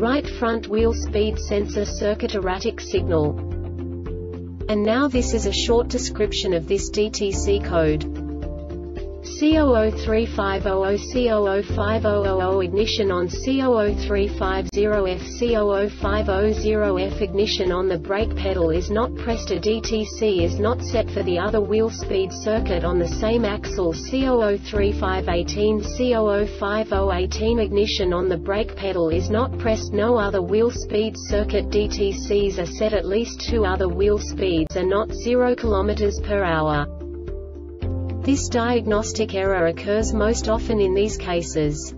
right front wheel speed sensor circuit erratic signal. And now this is a short description of this DTC code. C003500 C005000 ignition on C00350F C00500F ignition on the brake pedal is not pressed a DTC is not set for the other wheel speed circuit on the same axle C0035018 C05018 ignition on the brake pedal is not pressed no other wheel speed circuit DTCs are set at least two other wheel speeds are not 0 km per hour. This diagnostic error occurs most often in these cases.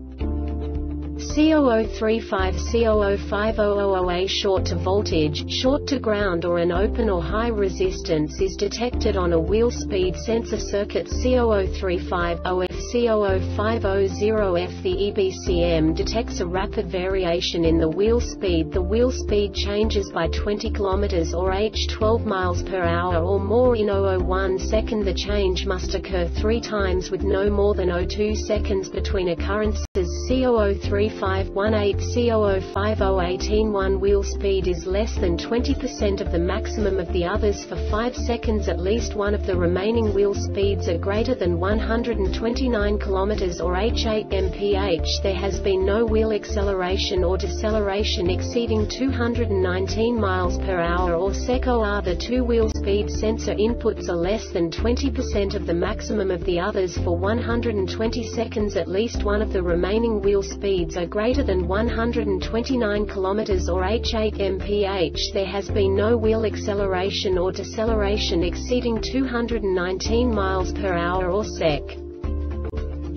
C0035 C005000A short to voltage, short to ground or an open or high resistance is detected on a wheel speed sensor circuit C0035 0F C00500F The EBCM detects a rapid variation in the wheel speed. The wheel speed changes by 20 km or h 12 miles per hour or more in 001 second. The change must occur three times with no more than 02 seconds between occurrences. C003518 C005018 One wheel speed is less than 20% of the maximum of the others. For 5 seconds At least one of the remaining wheel speeds are greater than 129 km or h8 mph There has been no wheel acceleration or deceleration exceeding 219 miles per hour or sec OR The two wheel speed sensor inputs are less than 20% of the maximum of the others for 120 seconds At least. One of the remaining wheel speeds are greater than 129 km or h8 mph There has been no wheel acceleration or deceleration exceeding 219 miles per hour or sec.